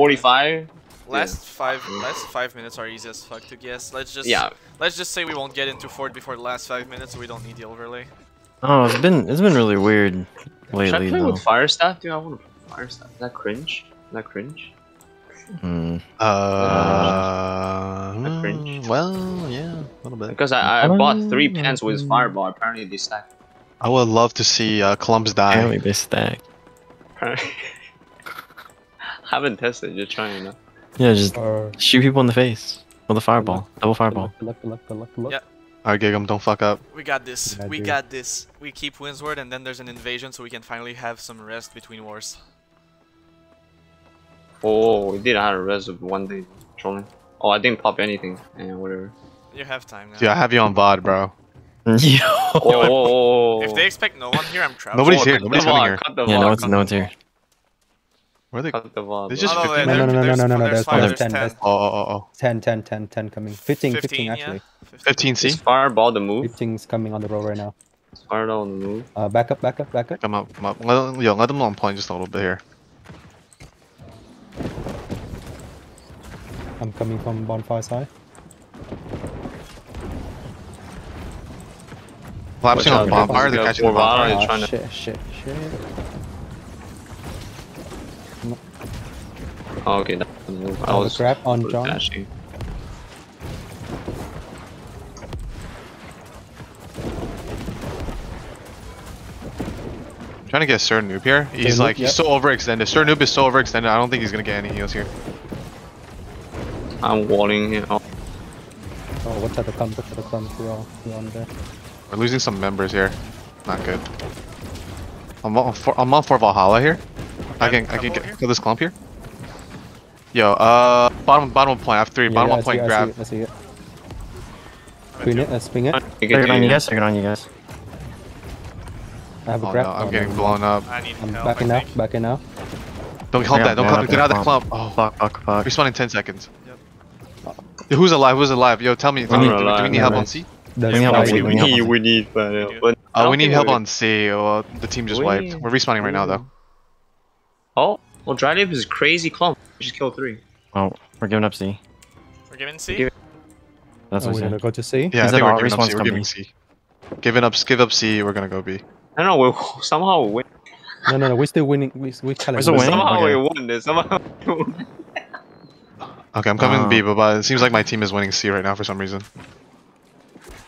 45. Last five last five minutes are easy as fuck to guess. Let's just Yeah. let's just say we won't get into fort before the last five minutes, so we don't need the overlay. Oh, it's been it's been really weird lately. Should I lately play though. with fire staff? Dude, I want to play fire staff. Is that cringe? Is that cringe? Hmm. Uh, That cringe. mm, well, yeah, a little bit. Because I, I bought three pens with fireball. Apparently they stack. I would love to see uh, Columbus Apparently die. they stack. Apparently. Haven't tested. Just trying. You know. Yeah, just Or shoot people in the face with a fireball, double fireball. Good luck, good luck, good luck, good Alright, Gigum, don't fuck up. We got this. Yeah, we dude. got this. We keep Windsward and then there's an invasion so we can finally have some rest between wars. Oh, we did have a rest of one day trolling. Oh, I didn't pop anything. And whatever. You have time now. Dude, I have you on VOD, bro. Yo. Oh. If they expect no one here, I'm trapped. Nobody's Oh, here, nobody's coming here. Yeah, no one's no one's here. Where are they? Cut the VOD. They bro. just Oh, no, 15 there- No, no, no, there's- no, no, no, there's there's five, five, there's ten, 10. there's Oh, oh, oh, oh. 10, 10, 10, 10 coming. 15, 15, 15, actually. yeah. 15 C? Is fireball the move? 15's coming on the roll right now. Is fireball the move? Uh, back up, back up, back up. Come up, come up. Let, yo, let them on point just a little bit here. I'm coming from bonfire side. Collapsing Watch on out, bonfire, they're yeah, catching the four vial. bonfire. They're trying to- shit, shit, shit. Oh, okay, that's the move. I Oh, the was grab on was John. dashing. Trying to get Sir Noob here. He's Noob, like, he's yep. so overextended. Sir Noob is so overextended, I don't think he's gonna get any heals here. I'm walling here. Oh, Oh, what's at the clump? What's at the clump? We're all, we're on there. We're losing some members here. Not good. I'm on for, I'm on for Valhalla here. I can I can get kill this clump here. Yo, uh, bottom bottom of point. I have three. Yeah, bottom yeah, of I see point. it, I grab. see it, I see it. I'm at Swing it, uh, swing it. you Take it on you guys, take it on you guys. I have a Oh grab. no, I'm Oh, getting no. blown up. I need I'm help. backing I out, think. backing out. Don't help I that. Don't blown come, up get out of the clump. clump. Oh, Fuck, fuck, fuck. respawn in 10 seconds. Yep. Yo, who's alive? Who's alive? Yo, tell me. Tell I'm me do, we- do we need I'm help on. C? There's We need help on five. C, We we need help need, we need, but, uh, do. but I Oh, we need help on C. Oh, the team just wiped. We're respawning right now though. Oh, well, Dryleaf is crazy clump. We just killed three. Oh, we're giving up C. We're giving C. Give- That's Oh, what we're gonna go to C. Yeah, I think we're giving up C. respawn's We're giving coming? C. Giving up, give up C. We're gonna go B. I don't know. We somehow win. No, no, no. We're still winning. We, we challenge. We're still winning? Somehow Okay. we won this. Somehow. we won. Okay, I'm coming Uh, B, but, but it seems like my team is winning C right now for some reason.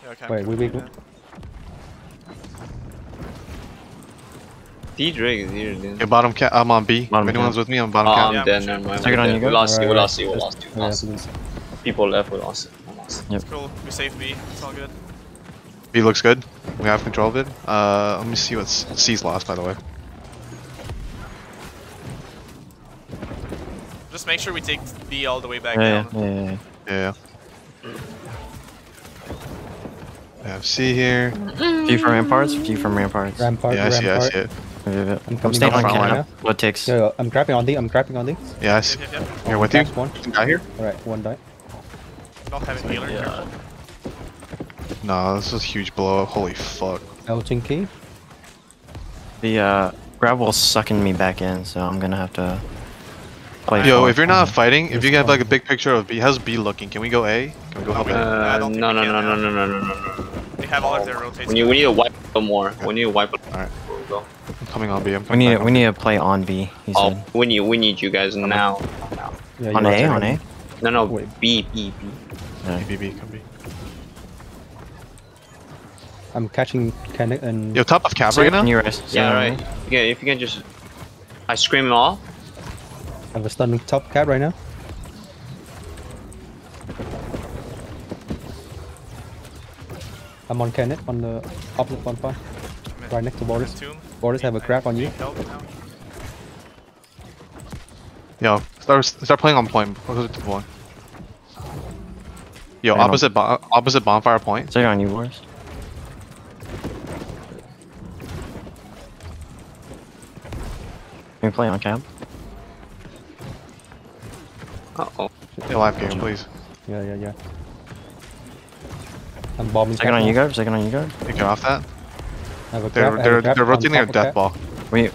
Yeah, okay. Wait, we- we- D Drake is here, dude. Okay, bottom cat. I'm on B. Bottom if anyone's cat. with me, I'm Oh, bottom cat. I'm Yeah, dead. Never mind. Take it we're on dead. you We guys? lost it. We lost it. We lost it. We yeah, lost it. People left. We lost it. We lost it. It's cool. We save B. It's all good. B looks good. We have control of it. Uh, let me see what C's lost, by the way. Just make sure we take B all the way back Yeah, down. yeah, yeah, yeah. Yeah. I have C here. Few from ramparts, few from ramparts. Rampart, Yeah, I see, I see it. I'm I'm I'm staying on front line. camp. What takes? Yo, yo, I'm grabbing on D. I'm grabbing on D. Yeah, I see. Yep, yep, yep. Here with you. One. Guy here? Alright, one die. Don't have a healer. Yeah. No, this is a huge blow. Holy fuck. Elgin key. The uh, gravel's sucking me back in, so I'm gonna have to play. Yo, if you're it. not fighting, if you have like a big picture of B, how's B looking? Can we go A? Can we go help we- Uh, don't think no, no, no, no, no, no, no, no. They have all of their rotates. We need, we need to wipe them more. We need to wipe them. Alright. We'll go. I'm coming on B. I'm we coming need back we need to play on B. He Oh, said we need, we need you guys now. Yeah, on A are on A. second. No, no, Wait. B, B, B. Yeah. B, B, B, come B. I'm catching Kenneth and Yo, top of cap right now? can you rest? Yeah, so- right. Yeah, if you can just, I scream him off. I have a stun top cat right now. I'm on Kenneth on the opposite bonfire. I'm in- Right next to I'm in Boris. tomb. Boris have a grab on you. help now. Yo, start start playing on point. Closer to point. Yo, Hang opposite bo opposite bonfire point. Take it on you, Boris. Can we play on camp? Uh oh. Yo, live game, please. Yeah, yeah, yeah. I'm bombing. Second on you, now. guard. Second on you, guard. You get off that. I have a They're grab, I have a they're grab they're on rotating their top of death cat. ball. We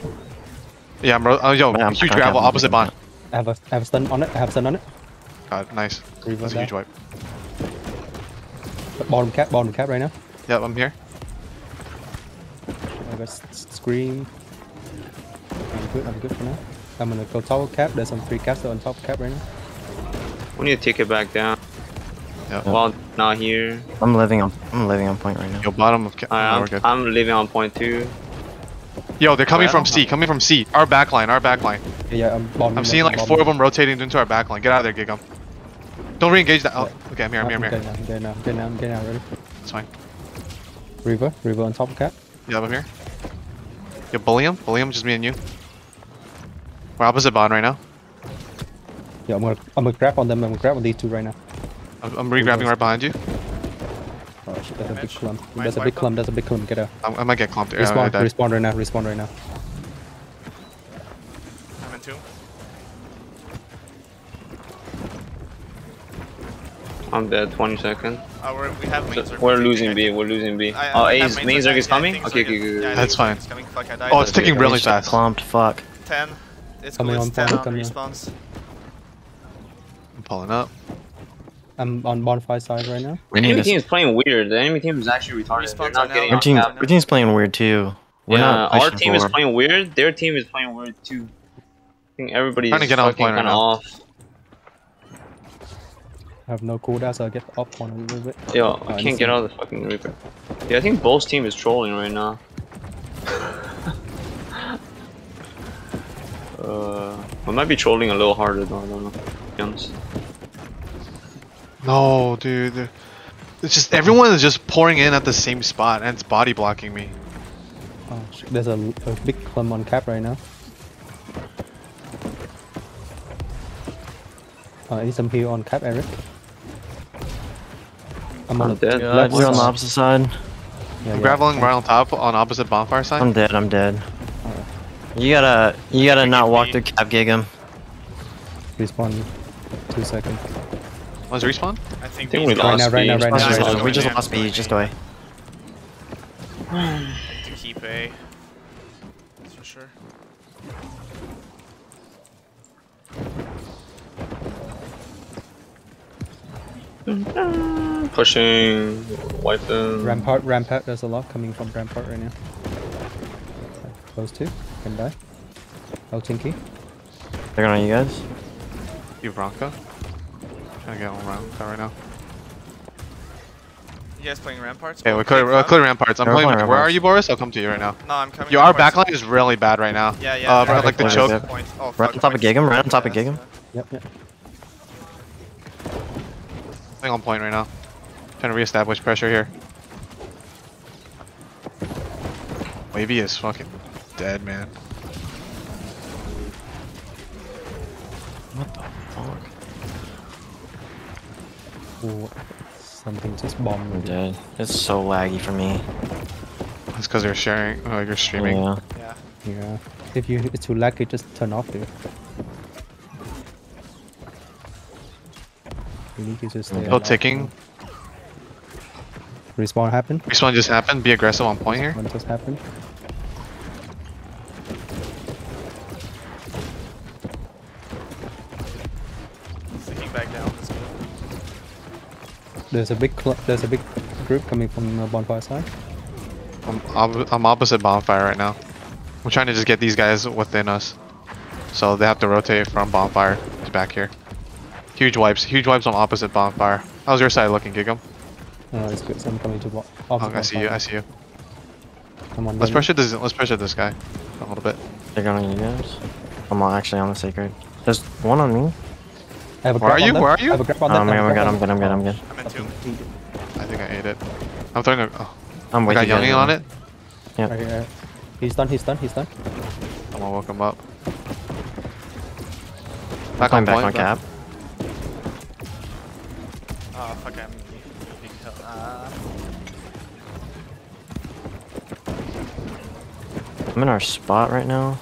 Yeah, I'm ro- oh, yo, Man, I'm huge gravel opposite back bond. I have a I have a stun on it. I have stun on it. God, nice. Reaver That's a huge wipe. Bottom cap, bottom cap right now. Yep, I'm here. I got s- s- scream. I'm good. I'm good for now. I'm gonna go top of cap. There's some free caps on top of cap right now. We need to take it back down. Yep. While not here. I'm living on I'm living on point right now. Yo, bottom of. Ca- I'm, we're. I'm leaving on point two. Yo, they're coming Where? from C. Coming from C. Our backline. Our backline. Yeah, yeah. I'm bottom. I'm seeing like bottom. four of them rotating into our backline. Get out of there, Gigum. Don't re-engage that. Oh, okay, I'm here. I'm here. I'm I'm here. getting out. I'm getting out. I'm getting out. I'm getting out. Ready? It's fine. Reaver. Reaver on top of cap. Yeah, I'm here. Yo, bully him. Bully him. Just me and you. We're opposite bond right now. Yeah, I'm gonna I'm gonna grab on them. I'm gonna grab on these two right now. I'm, I'm re-grabbing right behind you. Oh shit, there's a big clump. Might There's a big clump. There's a big clump. Get out. I'm, I might get clumped. Yeah, I Respawn. died. Respawn right now. Respawn right now. I'm in two. I'm dead. 20 seconds. Uh, we're, we have So we're losing I B. think. We're losing B. I- I Oh, have A's main main circle. circle is coming. think Okay, okay, good. yeah, good. That's fine. Fuck, Oh, it's ticking really fast. Clumped, fuck. 10. It's Coming cool. on It's 10 point, on coming on. respawns. I'm pulling up. I'm on bonfire side right now. We The enemy team is playing weird. The enemy team is actually retarded. They're not getting our team cap. our team's playing weird too. We're yeah, not our pushing team is playing weird. Their team is playing weird too. I think everybody's Trying to get on fucking point right kind of off. I have no cooldown, so I get up on a little bit. Yo, Oh, I can't insane. get out of the fucking Reaper. Yeah, I think both team is trolling right now. uh, we might be trolling a little harder though. I don't know. To be honest. No, dude. It's just everyone is just pouring in at the same spot and it's body blocking me. Oh. There's a, a big clump on cap right now. Uh, I need some heal on cap, Eric. I'm I'm on dead. Left you're on the opposite side. Yeah, I'm yeah. graveling right on top on opposite bonfire side. I'm dead, I'm dead. Alright. You gotta you gotta not walk B. through cap gig him. Respawn. Two seconds. Was respawn? I think, I think B's we gone. now, lost right now, right Let's now, right now. we just Going lost A. B, just go away. to keep A. That's for sure. Pushing, wipe them. Rampart, rampart. There's a lot coming from rampart right now. Close two. Can die. Oh, Tinky. They're going on you guys. You Bronco? Trying to get on Bronco right now. You guys playing ramparts? Okay, Oh, we're clear, we're clump? clear ramparts. I'm Yeah, playing. playing Where are you, Boris? I'll come to you right now. No, I'm coming. Yo, our ramparts. backline is really bad right now. Yeah, yeah. Uh, they're like the choke. is point. Oh, Right on top of point's Gig'em, right on so top of fast. Gig'em. Yep, yep. Playing on point right now. Trying to reestablish pressure here. Wavy is fucking dead, man. What the fuck? Ooh, something just bombed I'm me. dead. It's so laggy for me. It's because you're sharing, uh, you're streaming. Yeah. Yeah. Yeah. If you it's too laggy, just turn off dude. You need to just stay. Still ticking. Respawn happened. Respawn just happened. Be aggressive on point here. What just happened? There's a big there's a big group coming from uh, bonfire side. I'm, ob- I'm opposite bonfire right now. I'm trying to just get these guys within us. So they have to rotate from bonfire to back here. Huge wipes. Huge wipes on opposite bonfire. How's your side looking, Gigum? Uh, it's good. So I'm coming to bo- Oh, opposite I see you. I see you. I'm on Let's the- pressure this. Let's pressure this guy a little bit. They're going on you guys. I'm on- actually on the sacred. There's one on me. I have a Where are you? them. Where are you? I have a grab on Oh, them. man, I have I'm good, I'm good, I'm good, I'm good. I'm in two. I think I ate it. I'm throwing a. Oh, I'm I got you. Youngie on it. Yep. Right here. He's done. He's done. He's done. I'm gonna woke him up. I'm playing on back point. on cap. Oh, fuck, I'm big hell. Uh, I'm in our spot right now.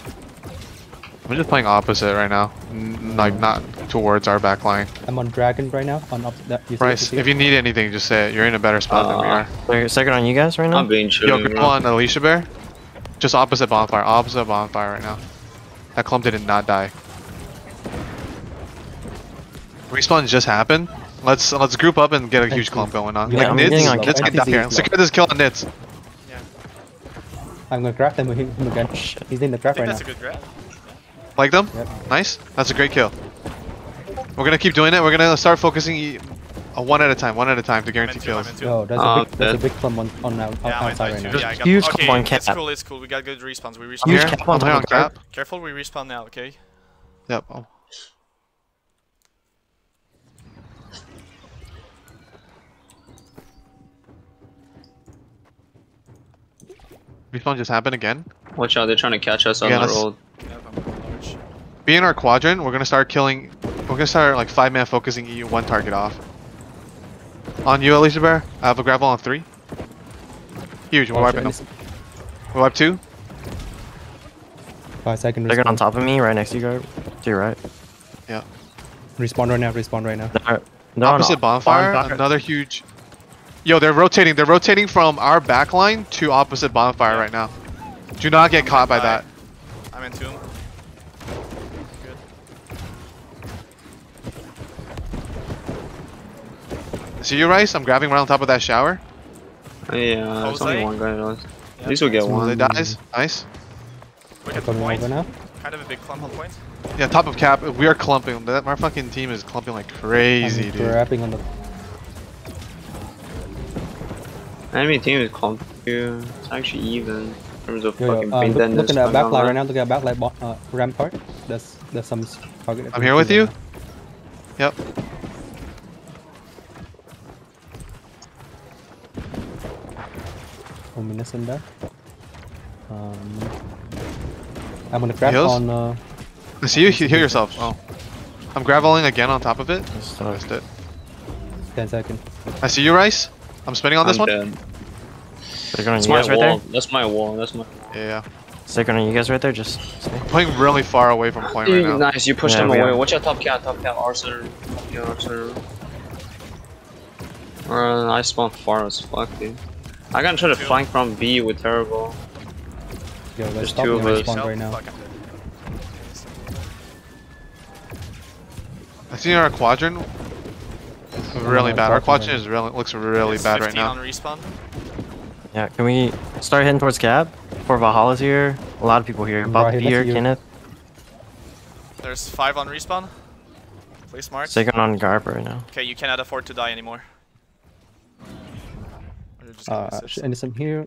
I'm just playing opposite right now. N- like not towards our back line. I'm on dragon right now. On up that. You Bryce, see if you need anything, just say it. You're in a better spot than we Uh, are. They're second on you guys right now? I'm being Yo, chilling. grab on Alicia Bear. Just opposite bonfire. Opposite bonfire right now. That clump did not die. Respawn just happened. Let's let's group up and get a huge clump going on. Yeah, like I'm Nids, getting on let's kill. get down here. Secure this kill on Nids. Yeah. I'm gonna grab them with him again. He's in the I trap think right that's a good grab. Like them? Yep. Nice. That's a great kill. We're gonna keep doing it. We're gonna start focusing e- uh, one at a time, one at a time to guarantee two, kills. in two. Yo, there's Oh, a big, there's a big clump on, on out, Yeah, outside right too. now. Yeah, I got Huge okay, clump on it's cool, it's cool. We got good respawns. We respawn. Huge Here, cap on I'm here on cap. Careful, we respawn now, okay? Yep. Oh. Respawn just happened again. Watch out, they're trying to catch us on Yeah, the road. Yeah, I'm going large. Be in our quadrant. We're gonna start killing. We're gonna start like five man focusing you one target off. On you, Alicia Bear. I have a gravel on three. Huge. We're wiping shit, them. We wipe two. Five second They're on top of me, right next to you, guard. To your right. Yeah. Respawn right now, respawn right now. They're, they're Opposite bonfire. bonfire. Another huge. Yo, they're rotating. They're rotating from our back line to opposite bonfire Yeah. right now. Do not get caught by that. I'm in tomb. Good. See you, Rice? I'm grabbing right on top of that shower. Yeah, it's only one guy left. Yeah. At least we'll get One one. that dies. Nice. Look They're at the point. over now. Kind of a big clump on point. Yeah, top of cap. We are clumping. That our fucking team is clumping like crazy, I'm dude. grabbing on the Enemy team is clumping. It's actually even in terms of Yo, yo, fucking uh, brain look, look at that my back line God. right now. Look at that back line bo- uh, rampart. There's there's some s- target. I'm here with you. Yep. Ominous in there. Um, I'm gonna grab Heals? on. Uh, I see you. He- Heal yourself. Oh. I'm graveling again on top of it. Just, uh, Missed it. 10 seconds. I see you, Rice. I'm spinning on this I'm one. dead. They're going That's my right wall. there. That's my wall. That's my. Yeah, yeah. They're going you guys right there. Just stay. Playing really far away from point right now. Nice, you pushed Yeah, them away. are. Watch out, top cat, top cat, Arthur. Yeah, Arthur. Uh, I spawned far as fuck, dude. I can try to flank from B with terrible. Yo, let's There's two of us. respawn right now. I'm dead. See our quadrant. Really bad. Our quadrant quadrant is really looks really bad right now. respawn. Yeah, can we start heading towards Cap? For Valhalla's here. A lot of people here. Bob Right, here. Kenneth. There's five on respawn. Play smart. Second on Garb right now. Okay, you cannot afford to die anymore. Or you're just gonna Uh, assist. sh- here.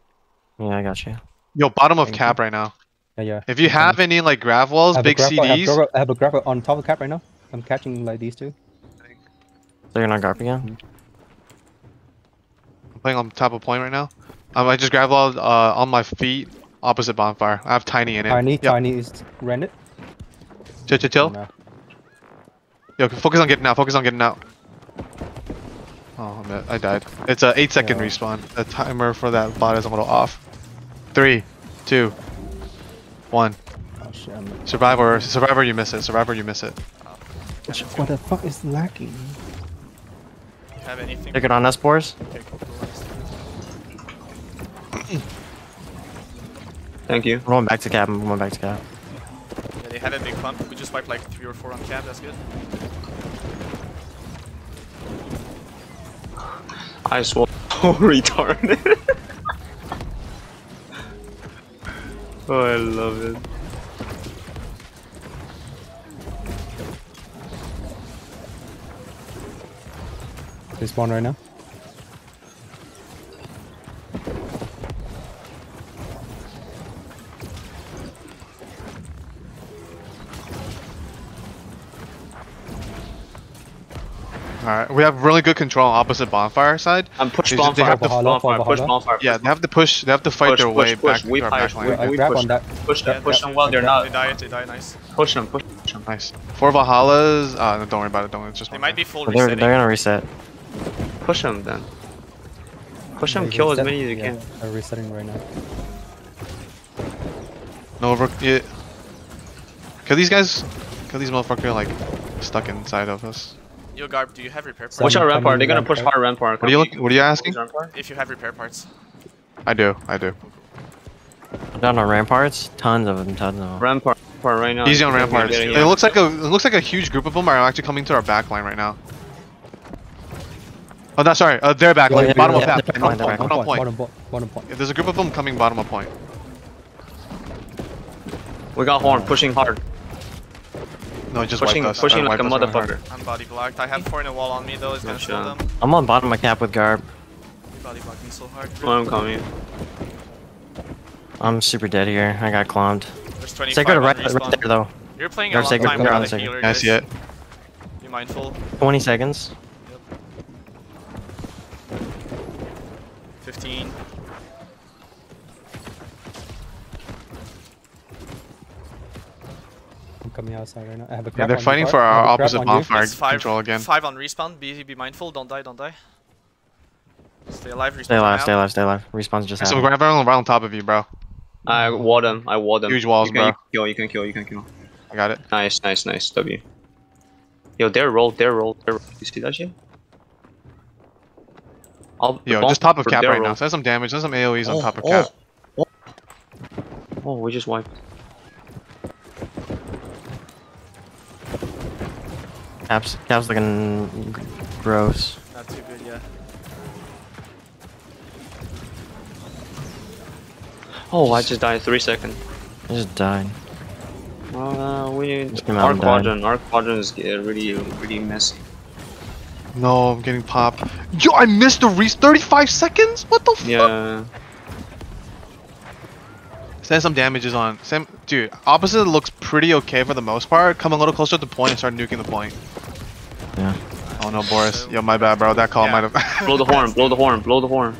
Yeah, I got you. Yo, bottom of Thank cap right now. Yeah, yeah. If you Okay. have any like grav walls, big grapple- I have, CDs, grapple- I have a grapple on top of cap right now. I'm catching like these two. Second on Garb again. I'm playing on top of point right now. Um, I just grav walled uh, on my feet, opposite bonfire. I have tiny in it. Tiny, Yep. tiny is rented. Chill, chill, chill. No. Yo, focus on getting out. Focus on getting out. Oh, I'm dead. I died. It's a eight second Yeah. respawn. The timer for that bot is a little off. Three, two, one. Oh shit. I'm... Survivor, survivor, you miss it. Survivor, you miss it. What the fuck is lacking? Have anything? Second on us, Okay, cool, cool, nice. Thank you. I'm going back to Cap. I'm going back to Cap. Yeah, they have a big clump. We just wiped like three or four on cap. That's good. I swore. Oh, retarded. oh, I love it. Respawn right now. Alright, we have really good control on opposite bonfire side. I'm push They- they have to- bonfire, push Valhalla. bonfire. Yeah, they have to push. They have to fight Push, their push, way push. back We to our fire, back we- we grab push on that. Push them, Yeah, push yeah. them while they're not. They die. They die. Nice. Push them, push them. Nice. Four Valhallas. Uh, no, don't worry about it. Don't. It's just They might be full They're, resetting. they're gonna reset. Push them then. Push them, They kill as many as you yeah, can. They're resetting right now. No over. Yeah. Cause these guys, cause these motherfuckers are like stuck inside of us. Yo, Garb, do you have repair parts? Some- Watch out, coming rampart. They're gonna push hard rampart. What are you look? What are you asking? If you have repair parts. I do. I do. I'm down on ramparts. Tons of them. Tons of them. Rampart. rampart right now. Easy on We're ramparts. getting It it. looks like a it looks like a huge group of them are actually coming to our back line right now. Oh, no, sorry. Uh, their back line. yeah, bottom yeah, of yeah, path. they're Bottom back point. line, Bottom point. Bottom point. Bottom point. Yeah, there's a group of them coming bottom of point. We got horn pushing hard. No, just Pushing, wiped us. pushing Uh, like a wiped us really hard. motherfucker. I'm body blocked. I have four in a wall on me though. It's gonna Gotcha. kill them. I'm on bottom of my cap with Garb. Body blocking so hard. I'm coming. I'm super dead here. I got clombed. There's 25 Sacred on right, respawn. right there though. You're playing a Guard long time on, without a Sacred. healer. I see it. Be mindful. 20 seconds. 15. I'm coming outside right now. I have a Yeah, they're on fighting for our opposite on you. bonfire five, control again. five on respawn. Be, be mindful. Don't die. Don't die. Stay alive. Respawn Stay alive, now. stay alive, stay alive. Respawn's just So we're everyone right on top of you, bro. I ward them. I ward them. Huge walls, you can, bro. You can kill. You can kill. You can kill. I got it. Nice, nice, nice. W. Yo, they're rolled. They're rolled. They're rolled. You see that shit? I'll, Yo, just top of cap they're right now. rolled. Send some damage. Send some AoEs on Oh, top of oh, cap. Oh, oh, we just wiped. Cap's, Cap's looking gross. Not too good. Yeah. Oh, I just died three seconds. I just died. Uh, we Just came out our and died. quadrant. Our quadrant is uh, really, really messy. No, I'm getting popped. Yo, I missed the reach. 35 seconds? What the fuck? Yeah. Send some damages on. Send, dude, opposite looks pretty okay for the most part. Come a little closer to the point and start nuking the point. Yeah. Oh no, Boris. Yo, my bad, bro. That call Yeah. might have. blow the horn. Blow the horn. Blow the horn.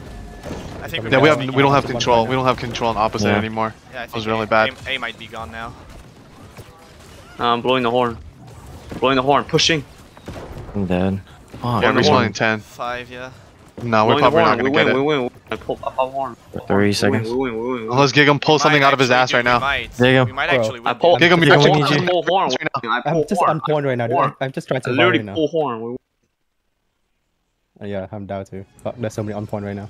I think yeah, we have we don't have control. We don't have control on opposite Yeah. anymore. Yeah, I That was really A, bad. A, A might be gone now. I'm blowing the horn. Blowing the horn. Pushing. I'm dead. Fuck. Yeah, One respawn more. 10. Five. Yeah. No, we're blowing the probably not gonna we get win. it. We win. We win. I pull. I pop horn. Three We seconds. win. We win. We win. Unless Gig'em pulls something out of his ass right now. We might. There you go. We might actually I win. pull. this. Gig'em, we Gig'em, pull- we. I pull horn. Right now. I pull I'm just on point right now. dude. I'm just trying to survive literally right now. pull horn. Uh, yeah, I'm down too. Fuck, there's somebody on point right now.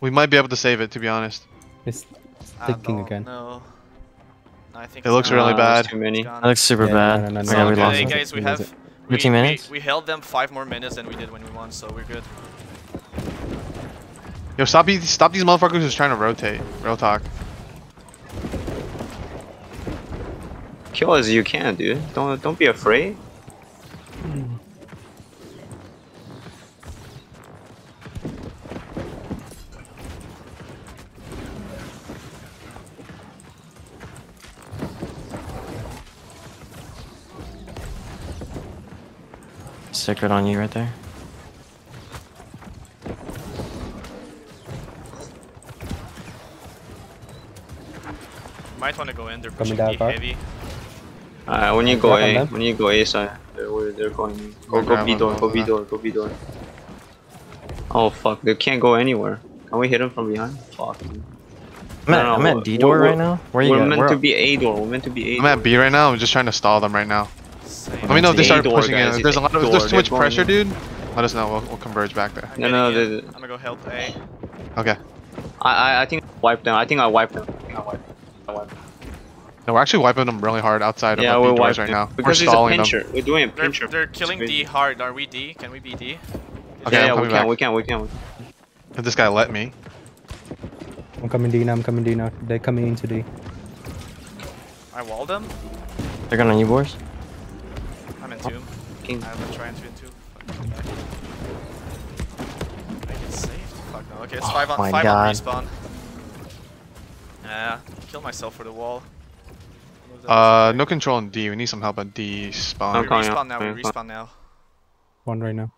We might be able to save it, to be honest. It's I thinking again. know. No, I think It looks really bad. Too many. It's gone. That looks super Yeah, bad. no, no, no, Okay, no, we lost it. no. guys, we have it. we, 15 we- minutes? We, held them five more minutes than we did when we won, so we're good. Yo, stop these, stop these motherfuckers who's trying to rotate. Real talk. Kill as you can, dude. Don't don't be afraid. Secret on you right there. Might want to go in. They're Coming pushing down heavy. Alright, when you go Grab A, them. when you go A side, they're, they're going. Go Go go B door. Go of B door. Go B door. Oh fuck! They can't go anywhere. Can we hit them from behind? Fuck. man. I'm at, No, no, I'm at D door we're- right now. Where you We're at? meant Where- to be A door. We're meant to be A I'm door. at B right now. I'm just trying to stall them right now. Same. Let me know if they It's start pushing guys, in. There's a lot of, if A-door, there's too much pressure, dude, let us know. We'll, we'll converge back there. I'm No, no, getting I'm gonna go help A. Okay. I, I I think wipe wiped them. I think I wiped them. I think I wiped them. I wiped them. No, we're actually wiping them really hard outside Yeah, of we're the B doors wiping right now. Because we're stalling them. We're doing a They're, they're killing D hard. Are we D? Can we be D? Okay, yeah, yeah, we can, back. we can, we can, we If this guy let me. I'm coming D now. I'm coming D now. They're coming into D. I walled them. They're going on you, boys. I'm in two. can. I'm gonna try into in two. I get saved. Fuck no. Okay, it's Oh five on my five God. on respawn. Yeah, kill myself for the wall. Uh, no control on D. We need some help at D spawn. We I'm coming respawn up, now. We respawn now. One right now.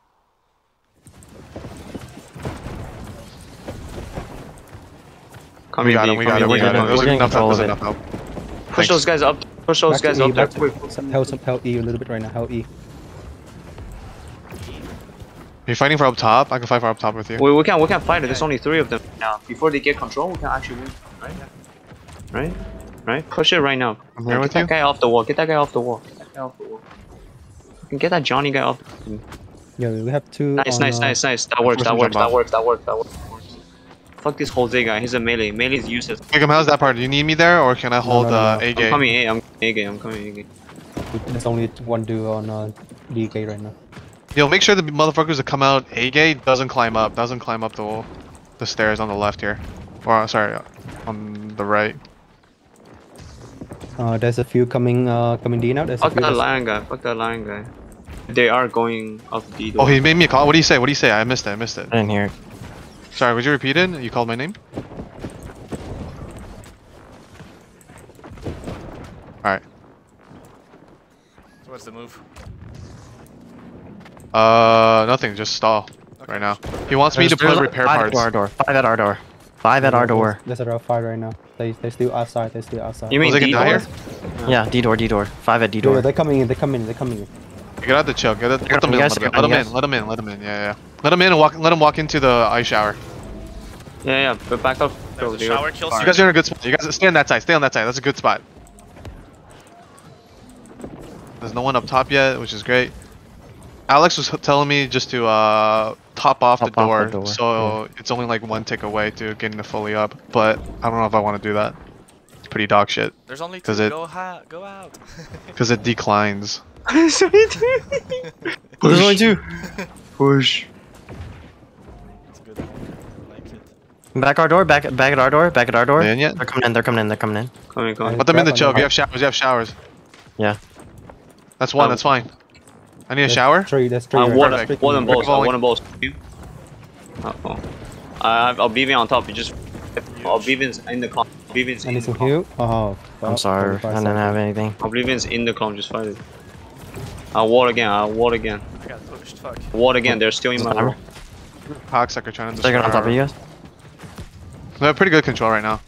Come We got him. We got in it. We got it. come There's We're enough help. There's it. enough help. Push Thanks. those guys up. Push those Back guys E, up. back Quick, quick. some- Help some help E a little bit right now. Help E. You're fighting for up top. I can fight for up top with you. We, we can we can fight it. There's only three of them now. Before they get control, we can actually win. Right? Right? Right? Push it right now. I'm here get with that you. guy off the wall. Get that guy off the wall. Get that guy off the wall. Fucking Get that Johnny guy off. Yeah, we have two. Nice, on, nice, uh, nice, nice. That works. That pushing works. That works. That works. That works. Fuck this Jose guy. He's a melee. Melee's useless. Jacob, how's that part? Do you need me there, or can I hold no, no, uh, no. A I'm gate? coming A. I'm A gate. I'm coming A gate. There's only one dude on uh, D gate right now. Yo, make sure the motherfuckers that come out A gate doesn't climb up. Doesn't climb up the wall, the stairs on the left here, or uh, sorry, uh, on the right. Uh, there's a few coming uh, coming D now. There's Fuck that lion guy. Fuck that lion guy. They are going out the D door. Oh, he made me a call. What do you say? What do you say? I missed it. I missed it. I didn't hear it. Sorry, would you repeat it? You called my name. All right. So what's the move? Uh, nothing. Just stall Okay. right now. He wants me to put there's repair five parts. at our door. Five at our door. Five at our door. There's a rough fight right now. They they still outside. They still outside. You mean Was it D gonna door? here? Yeah, D door, D door. Five at D Yeah, door. they're coming in. They're coming in. They're coming in. Get out the choke. Get out, let them you in. guys, Let them in. Let them in. Let them in. Let them in. Yeah, yeah. Let them in and walk. Let them walk into the ice shower. Yeah, yeah. But back up. There's a shower are- kill You guys are in a good spot. You guys stay on that side. Stay on that side. That's a good spot. There's no one up top yet, which is great. Alex was telling me just to uh, top off the, Top off door, the door, so it's only like one tick away to getting the fully up. But I don't know if I want to do that. It's pretty dog shit There's only two. 'Cause it- Go ha go out. because it declines. There's only two. Push. It's good. I like it. Back our door. Back back at our door. Back at our door. They in yet? They're coming in. They're coming in. They're coming in. Coming, coming. Put them in the Grab on choke. You have showers. You have showers. Yeah. That's one. Oh. That's fine. I need a There's shower. Three. There's three. I right want. Perfect. them, want both. I going- want them both. You? Uh oh. I have, I'll be on top. You just. Oblivion's in the com. Oblivion's I in the some com. heal. Oh. I'm sorry. I didn't have anything. Oblivion's in the com. Just fight it. I'll ward again. I'll ward again. I got pushed. Fuck. Ward again. They're still in my Timer. room. Cocksucker trying to They're destroy. on top of you guys. They have pretty good control right now.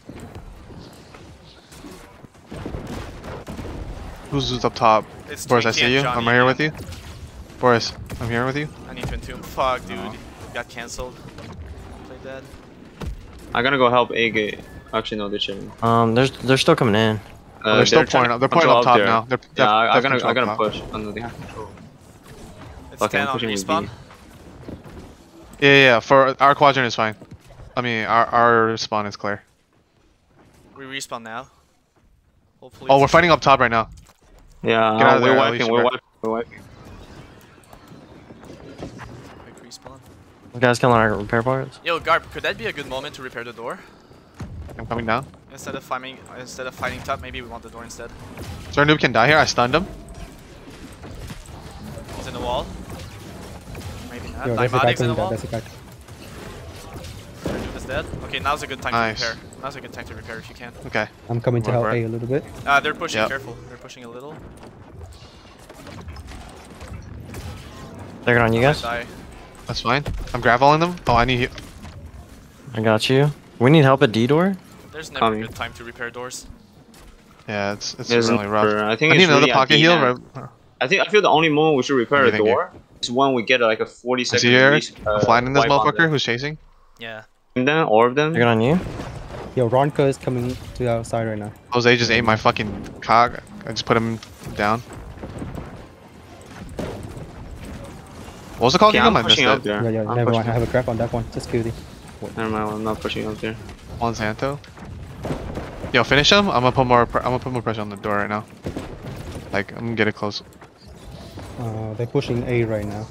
Who's, who's up top? It's Boris, I see you. Johnny I'm right here with you. Boris, I'm here with you. I need to entomb. Fuck, dude. Uh-huh. Got cancelled. Play dead. I'm gonna go help A gate. Actually, no, they're chilling. Um, there's they're still coming in. Uh, Oh, they're still trying pointing to up. They're pointing up top there. now. They're, they Yeah, have- I, they I'm gonna, I'm gonna push. Oh, no, they have control. It's Fucking 10 on pushing with respawn. Yeah, yeah, yeah. For our quadrant is fine. I mean, our our spawn is clear. We respawn now. Hopefully. Oh, we're fighting up top right now. Yeah, Get out uh, of we're there, wiping. We're Bear. wiping. We're wiping. Quick respawn. You guys killing our repair parts. Yo, Garp, could that be a good moment to repair the door? I'm coming down. Instead of fighting, instead of fighting top, maybe we want the door instead. So our noob can die here. I stunned him. He's in the wall. Maybe not. Yo, there's a guy Dimodic's in the wall. There's dead. Okay, now's a good time Nice. to repair. Now's a good time to repair if you can. Okay. I'm coming to help right. A a little bit. Uh, they're pushing. Yep. Careful. They're pushing a little. They're on you guys. die. That's fine. I'm graveling them. Oh, I need. you. I got you. We need help at D door. There's never Coming. a good time to repair doors. Yeah, it's it's There's really rough. another- I think I it's need another really pocket heal. Right? I think I feel the only moment we should repair a do you door is when we get like a 40 I second see here. uh, flying in this motherfucker who's chasing. Yeah. And then all of them. They're on you. Yo, Ronka is coming to the outside right now. Jose just ate my fucking cog. I just put him down. What was it called Okay, again? I'm I missed pushing up there. Yeah, yeah. I'm never mind. pushing- I have a grab on that one. Just kill the. Never mind, I'm not pushing up there. Monsanto. Yo, finish him. I'm gonna put more. I'm gonna put more pressure on the door right now. Like I'm gonna get it close. Uh, they're pushing A right now.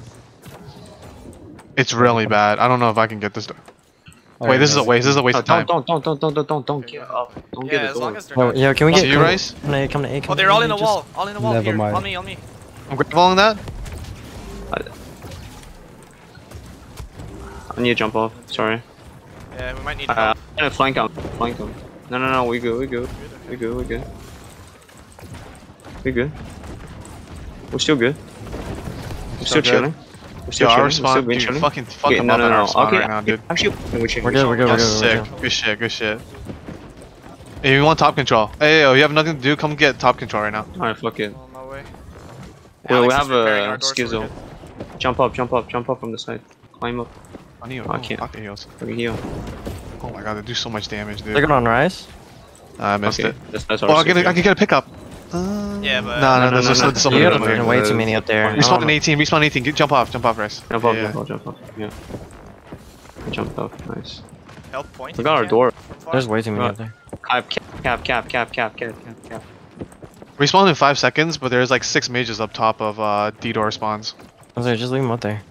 It's really bad. I don't know if I can get this door. Oh, Wait, this is a waste. This is a waste Oh, of time. don't, don't, don't, don't, don't, don't, don't get up. Don't Yeah, get as long as they're Oh, not. yeah, can we See get? you, Rice? Come to A. Come to A. Come Oh, they're all in the wall. All in the wall. Never Here, mind. on me, on me. I'm graveling that. I need to jump off. Sorry. Yeah, we might need Uh, help. I'm gonna flank him. Flank him. No, no, no. We good. We good. We good. We good. We good. We're still good. We're still good. chilling. We're still chilling. We're still respawn, being dude, chilling. fucking fuck Okay, him no, up no, in no. our spawn Okay, right now, dude. actually, we're chilling. We're good. We're good. We're That's good. We're sick. good. Good shit. Good shit. Hey, you want top control? Hey, yo, you have nothing to do. Come get top control right now. Alright, fuck it. On my way. Well, we have a our doors, so we're schizo. Jump up, jump up, jump up from the side. Climb up. I need. Oh, I Oh, can't. fuck heals. Fucking heal. Oh my god, they do so much damage, dude. They're going on rise. I missed Okay, it. that's, that's Oh, our I can, I can get a pickup. Uh, Yeah, but- no, no, No, no, there's no, just no. there's You many got way here. too many up there. Respawn in 18. Respawn 18. Get, jump off. Jump off, rest. Jump up, Yeah, jump up, jump up. Yeah. Jump up, nice. Help point. We if got our door. There's way too many Right. up there. Cap, cap, cap, cap, cap, cap, cap, cap. Respawn in five seconds, but there's like six mages up top of uh, D door spawns. I was like, just leave them up there.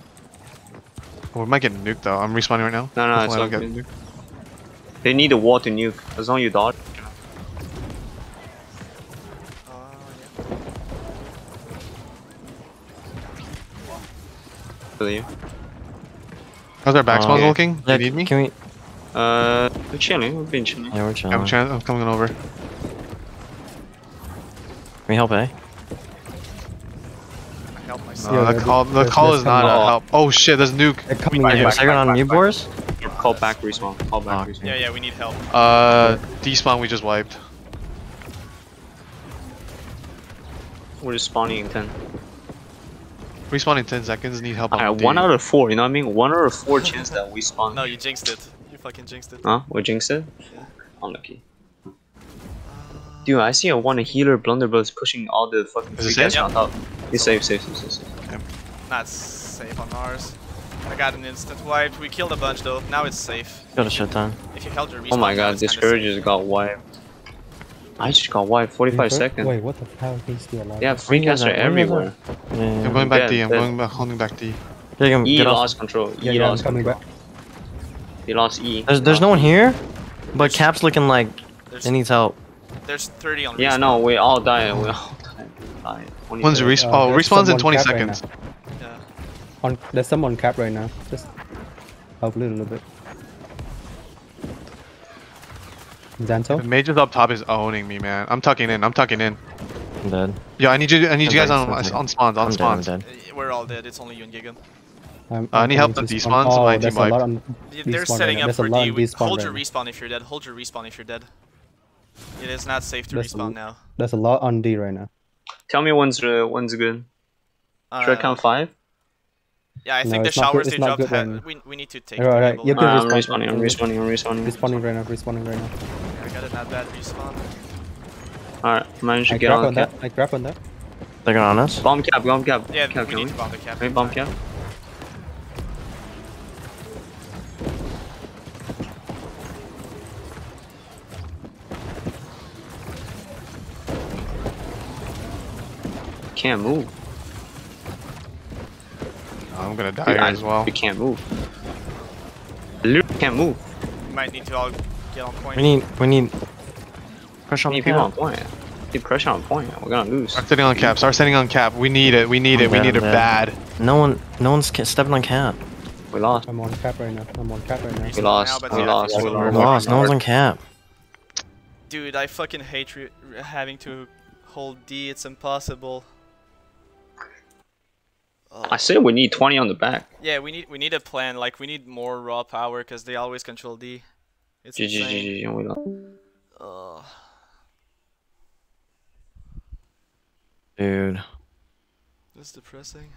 Oh, we might get nuked though. I'm respawning right now. No, no, it's Hopefully I not don't get They need a wall to nuke. As long as you dodge. Believe. How's our back Oh, spawns looking? Yeah, you need me? Can we? Uh, we're chilling. We've been chilling. Yeah, we're chilling. I'm, trying, I'm coming over. Can we help A? I help No, myself. Yeah, the call, the they're- call they're is not a help. Oh shit, there's nuke. They're coming Back, in. back, Is second on you, Boris? Call back respawn. Call back Oh, respawn. Yeah, yeah, we need help. Uh, despawn we just wiped. We're just spawning in 10. Respawn in 10 seconds, need help Alright, D. one out of four, you know what I mean? One out of four chance that we spawn. No, you jinxed it. You fucking jinxed it. Huh? What Jinx said? Unlucky. Dude, I see a one healer blunderbuss pushing all the fucking Is it free guys safe? on top. He's safe, safe, safe, safe, safe. Not safe on ours. I got an instant wipe. We killed a bunch though. Now it's safe. Got a shit ton. If you held your respawn, Oh my god, this kinda courage just got wiped. I just got wiped 45 Wait, seconds. Wait, what the hell? He's still alive. Yeah, free you guys guys are at? Where you guys everywhere. Yeah, yeah, I'm going back Yeah, D, I'm that- going back, holding back D. yeah. Get, E get off. lost control. E yeah, I'm lost coming control. back. He lost E. There's, there's no one here, but Cap's looking like There's, it needs help. there's 30 on Yeah, respawn. no, we all died. We all died. died. One's respawn. Uh, oh, respawn's in 20 cap right seconds. Yeah. On, there's someone cap right now. Just help a little bit. Zanto? The mages up top is owning me, man. I'm tucking in, I'm tucking in. I'm dead. Yo, I need you, I need I'm you guys on, on spawns, on I'm dead. I'm spawns. dead. Uh, We're all dead. It's only you and Gigan. I'm, Uh, I I'm need help coming with to despawn, spawn. my Oh, there's team a wiped. They're despawn right setting up for D. on We- despawn Hold right your now. respawn if you're dead. Hold your respawn if you're dead. It is not safe to There's respawn now. There's a lot on D right now. Tell me when's uh, when's good. Should I Uh, count five? Yeah, I No, think the it's not good- showers it's they not dropped. good right we, we need to take. Alright, the alright, you can Alright, I'm respawn. respawning. I'm respawning. I'm respawning. Respawning right now, respawning right now. I got a not bad respawn. Alright, managed to I get grab on on cap. that. I grab on that. They're going on us. Bomb cap, bomb cap. Yeah, cap, we can need to bomb the cap. Wait, bomb cap. Can't move. I'm gonna die Dude, here I- as well. We can't move. Literally can't move. We might need to all get on point. We need we need pressure on We the need people on point. Keep pressure on point. We're gonna lose. Start sitting on cap, start sitting on cap. We need it, we need I'm it, we need it I'm bad. No one no one's stepping on cap. We lost. I'm on cap right now. I'm on cap right now. We lost. but We yeah, lost. We still We're We're lost. No one's on cap. Dude, I fucking hate re- re- having to hold D. It's impossible. Oh. I said we need 20 on the back. Yeah, we need we need a plan. Like we need more raw power because they always control D. It's GG. GG, and we lost. Ugh. Dude. That's depressing.